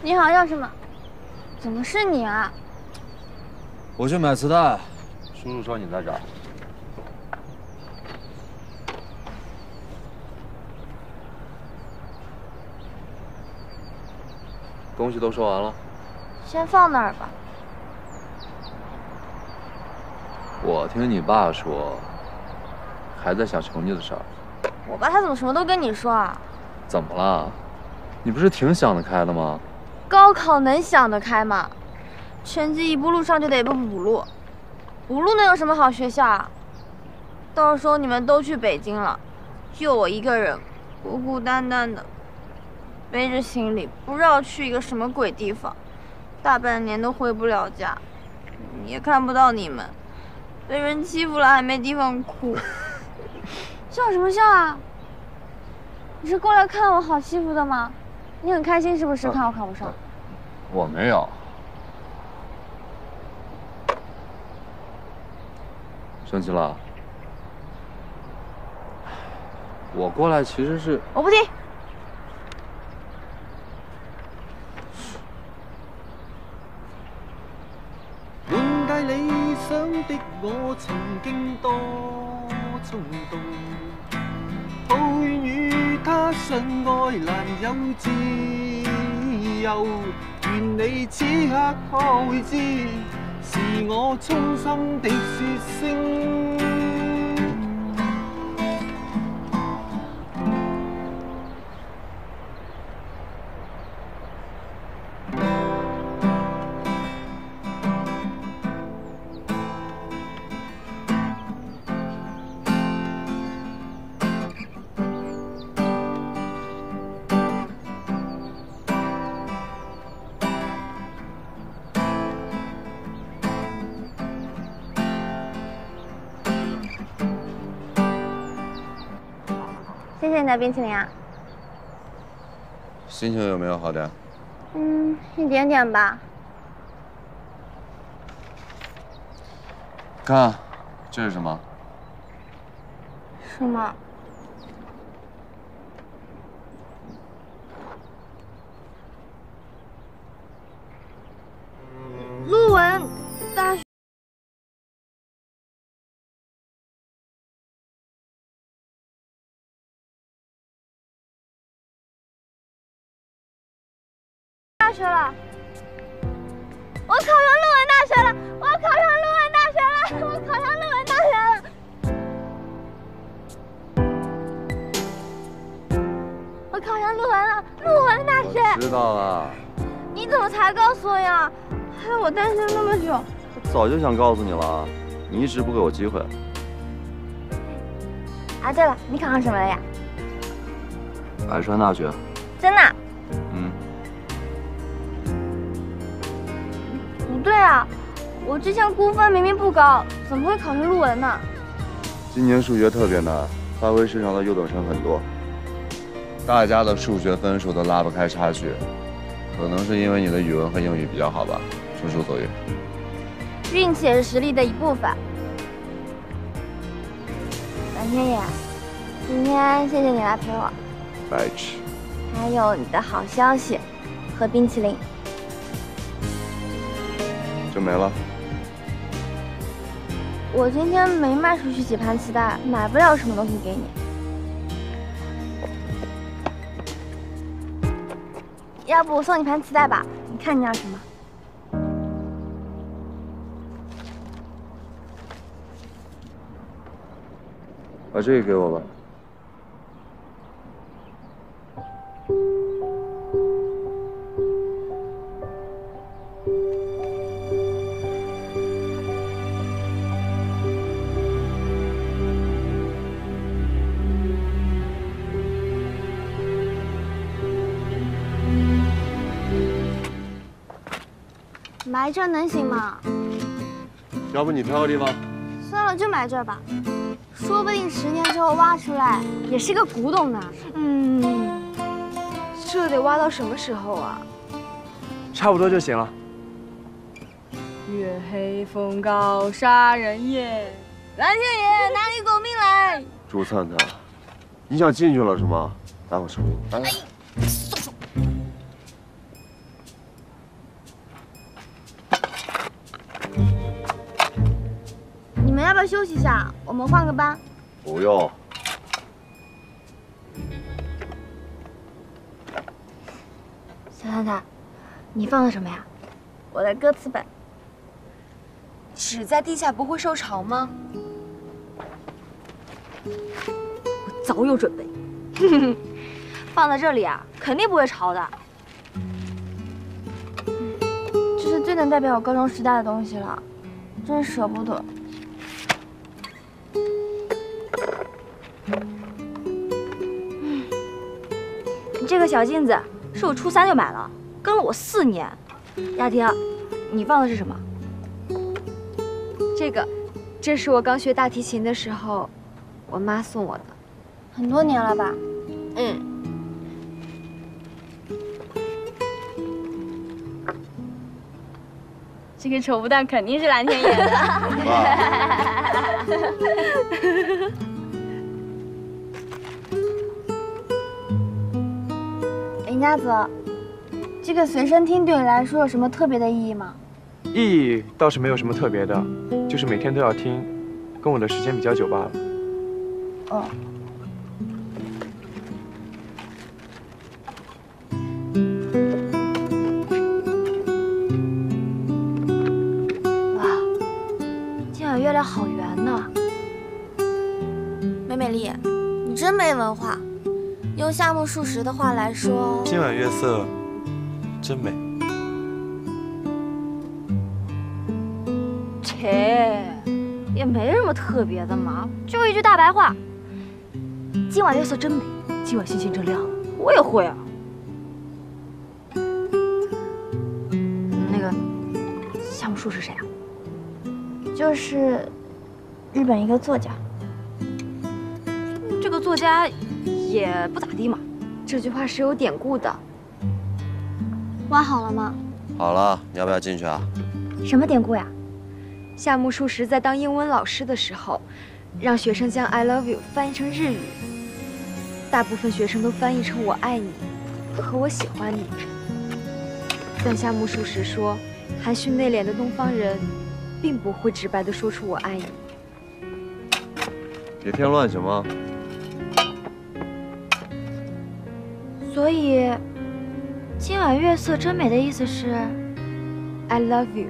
你好，要什么？怎么是你啊？我去买磁带。叔叔说你在这儿。东西都收完了，先放那儿吧。我听你爸说，还在想成绩的事儿。我爸他怎么什么都跟你说啊？怎么了？你不是挺想得开的吗？高考能想得开吗？成绩一步路上就得一步补路，补路能有什么好学校啊？到时候你们都去北京了，就我一个人孤孤单单的。背着行李，不知道去一个什么鬼地方，大半年都回不了家，也看不到你们，被人欺负了还没地方哭，笑什么笑啊？你是过来看我好欺负的吗？你很开心是不是？看我考不上？我没有。生气了？我过来其实是……我不听。的我曾经多冲动，抱怨与他相爱难有自由，愿你此刻可会知，是我衷心的说声。谢谢你的冰淇淋啊！心情有没有好点？嗯，一点点吧。看，这是什么？什么？学了，我考上陆文大学了，我考上陆文大学了，我考上陆文大学了，我考上陆文了，陆文大学。知道了。你怎么才告诉我呀？害我担心那么久。我早就想告诉你了，你一直不给我机会。啊，对了，你考上什么了呀？百川大学。真的？啊，我之前估分明明不高，怎么会考上陆文呢？今年数学特别难，发挥失常的优等生很多，大家的数学分数都拉不开差距，可能是因为你的语文和英语比较好吧，纯属走运。运气也是实力的一部分。蓝天野，今天谢谢你来陪我。白痴。还有你的好消息和冰淇淋。就没了。我今天没卖出去几盘磁带，买不了什么东西给你。要不我送你盘磁带吧？你看你要什么？把这个给我吧。埋这能行吗？要不你挑个地方。算了，就埋这儿吧。说不定十年之后挖出来也是个古董呢。嗯，这得挖到什么时候啊？差不多就行了。月黑风高杀人夜，蓝天野拿你狗命来！朱灿灿，你想进去了是吗？待会儿收。哎，休息一下？我们换个班。不用。小探探，你放的什么呀？我的歌词本。纸在地下不会受潮吗？我早有准备。放在这里啊，肯定不会潮的。这是最能代表我高中时代的东西了，真舍不得。这个小镜子是我初三就买了，跟了我四年。雅婷，你放的是什么？这个，这是我刚学大提琴的时候，我妈送我的。很多年了吧？嗯。这个丑不蛋肯定是蓝天演的。林家泽，这个随身听对你来说有什么特别的意义吗？意义倒是没有什么特别的，就是每天都要听，跟我的时间比较久罢了。哦。哇，今晚月亮好圆呢。美美丽，你真没文化。用夏目漱石的话来说，今晚月色真美。切，也没什么特别的嘛，就一句大白话。今晚月色真美，今晚星星真亮。我也会啊。那个夏目漱石谁啊？就是日本一个作家。这个作家。也不咋地嘛，这句话是有典故的。挖好了吗？好了，你要不要进去啊？什么典故呀？夏目漱石在当英文老师的时候，让学生将 "I love you" 翻译成日语，大部分学生都翻译成我爱你和我喜欢你。但夏目漱石说，含蓄内敛的东方人，并不会直白的说出我爱你。别添乱行吗？所以，今晚月色真美的意思是，I love you。